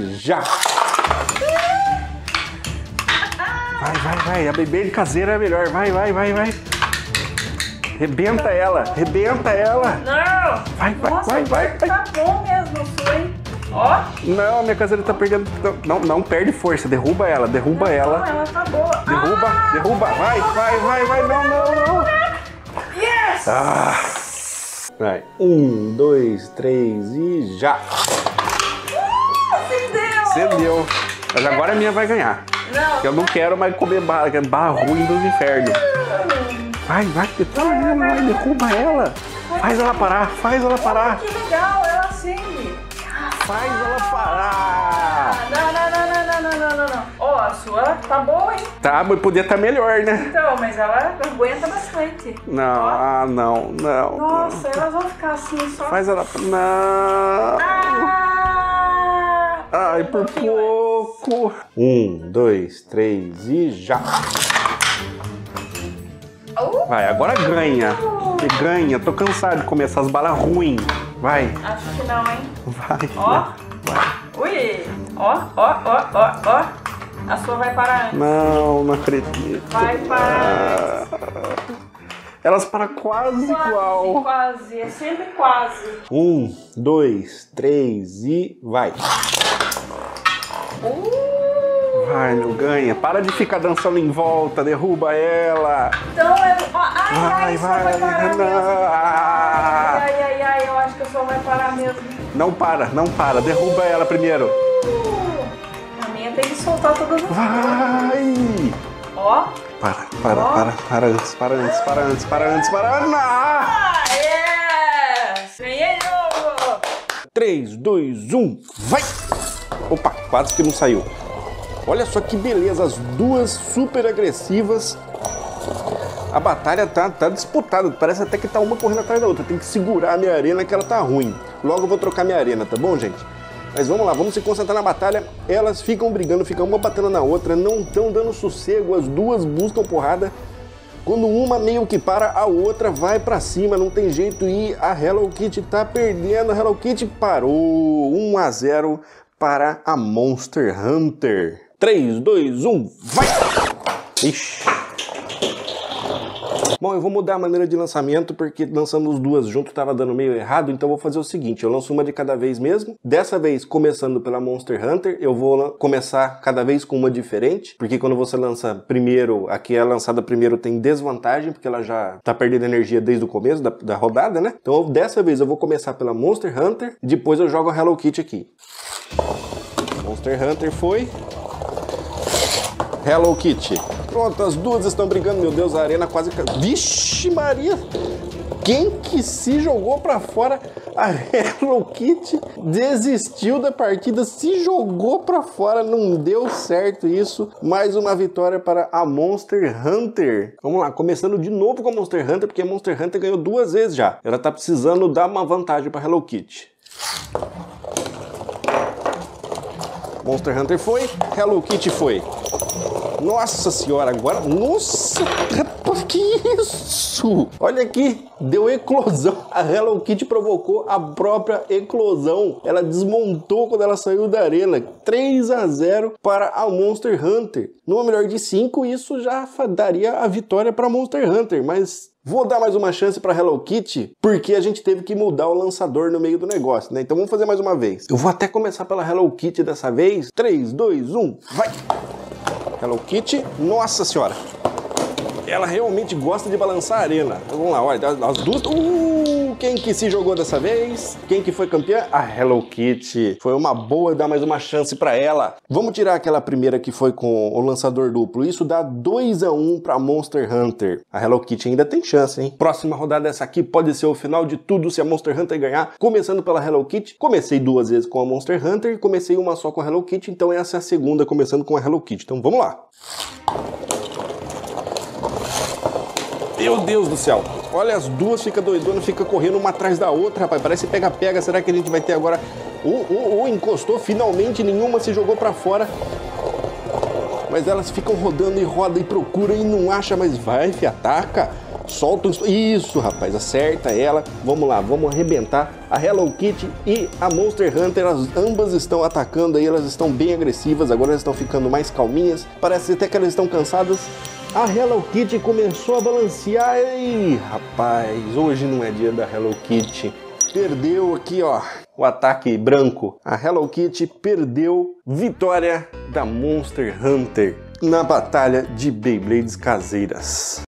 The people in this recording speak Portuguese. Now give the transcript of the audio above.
e já! Vai, vai, vai. A bebê de caseira é melhor. Vai, vai, vai, vai. Rebenta ela, rebenta ela. Não! Vai, vai, Nossa, vai, vai, vai. Tá bom mesmo, foi. Ó. Não, minha caseira tá perdendo. Não, não perde força. Derruba ela, derruba Não, ela. ela tá boa. Derruba, Ah, derruba. Vai, vai, vai, vai. Não, não, não. Yes! Ah. Vai. Um, dois, três e já. Você deu, Mas agora a minha vai ganhar. Não. Eu não quero mais comer barra, é barra ruim dos infernos. Vai, vai, detona tá ela, vai, derruba ela. Faz ela parar, faz ela parar. que legal, ela acende. Faz ela ah, parar. Não, não, não, não, não, não, não, Ó, oh, a sua tá boa, hein? Tá, mas podia estar tá melhor, né? Então, mas ela aguenta bastante. Não, ah, não, não. Nossa, não. elas vão ficar assim só. Faz ela. Não. Ah. Ai, por pouco. Um, dois, três e já. Uh, Vai, agora ganha. Ganha. Tô cansado de comer essas balas ruins. Vai, Acho que não, hein? vai. Ó. Ui! Ó, ó, ó, ó, ó. A sua vai parar antes. Não, não acredito. Vai parar antes. Elas param quase Quase, igual. quase. É sempre quase. Um, dois, três e vai. Vai, meu ganha. Para de ficar dançando em volta, derruba ela. Então eu. Ai, Vai, ai, só vai. vai parar mesmo. Ai, ai, ai, eu acho que sua vai parar mesmo. Não para, não para. Derruba ela primeiro. A minha tem que soltar todas as Vai. Ó. Para, para, Ó. para, para antes, para antes, para antes, para antes, para antes. Ah! Ah, yes! Ganhei de novo! 3, 2, 1, vai! Opa, quase que não saiu. Olha só que beleza, as duas super agressivas. A batalha tá, tá disputada, parece até que tá uma correndo atrás da outra. Tem que segurar a minha arena que ela tá ruim. Logo eu vou trocar minha arena, tá bom, gente? Mas vamos lá, vamos se concentrar na batalha. Elas ficam brigando, ficam uma batendo na outra, não estão dando sossego, as duas buscam porrada. Quando uma meio que para, a outra vai pra cima, não tem jeito e a Hello Kitty tá perdendo. A Hello Kitty parou 1 a 0 para a Monster Hunter. 3, 2, 1, vai! Ixi. Bom, eu vou mudar a maneira de lançamento porque lançando as duas junto estava dando meio errado, então vou fazer o seguinte, eu lanço uma de cada vez mesmo. Dessa vez, começando pela Monster Hunter, eu vou começar cada vez com uma diferente, porque quando você lança primeiro, a que é lançada primeiro tem desvantagem, porque ela já tá perdendo energia desde o começo da, da rodada, né? Então dessa vez eu vou começar pela Monster Hunter, depois eu jogo a Hello Kitty aqui. Monster Hunter foi, Hello Kitty. Pronto, as duas estão brigando. Meu Deus, a arena quase. Vixe, Maria! Quem que se jogou pra fora? A Hello Kitty desistiu da partida, se jogou pra fora, não deu certo isso. Mais uma vitória para a Monster Hunter. Vamos lá, começando de novo com a Monster Hunter, porque a Monster Hunter ganhou duas vezes já. Ela tá precisando dar uma vantagem para Hello Kitty. Monster Hunter foi, Hello Kitty foi. Nossa senhora, agora. Nossa! Rapaz, que isso? Olha aqui, deu eclosão. A Hello Kitty provocou a própria eclosão. Ela desmontou quando ela saiu da arena. 3 a 0 para a Monster Hunter. Numa melhor de 5, isso já daria a vitória para Monster Hunter, mas Vou dar mais uma chance para Hello Kitty, porque a gente teve que mudar o lançador no meio do negócio, né? Então vamos fazer mais uma vez. Eu vou até começar pela Hello Kitty dessa vez. 3, 2, 1, vai! Hello Kitty, nossa senhora! Ela realmente gosta de balançar a arena. Então, vamos lá, olha, as duas. Uh, quem que se jogou dessa vez? Quem que foi campeã? A Hello Kitty. Foi uma boa dar mais uma chance pra ela. Vamos tirar aquela primeira que foi com o lançador duplo. Isso dá 2 a 1 para Monster Hunter. A Hello Kitty ainda tem chance, hein? Próxima rodada dessa aqui pode ser o final de tudo se a Monster Hunter ganhar. Começando pela Hello Kitty. Comecei duas vezes com a Monster Hunter e comecei uma só com a Hello Kitty. Então essa é a segunda começando com a Hello Kitty. Então vamos lá. Meu Deus do céu. Olha, as duas fica doidona, fica correndo uma atrás da outra, rapaz. Parece pega-pega. Será que a gente vai ter agora... Ou, ou, ou encostou, finalmente nenhuma se jogou pra fora. Mas elas ficam rodando e roda e procura e não acha, mas vai, fi, ataca. Solta o... Isso, rapaz, acerta ela. Vamos lá, vamos arrebentar. A Hello Kitty e a Monster Hunter, as, ambas estão atacando aí, elas estão bem agressivas, agora elas estão ficando mais calminhas. Parece até que elas estão cansadas. A Hello Kitty começou a balancear e, rapaz, hoje não é dia da Hello Kitty. Perdeu aqui, ó, o ataque branco. A Hello Kitty perdeu vitória da Monster Hunter na batalha de Beyblades caseiras.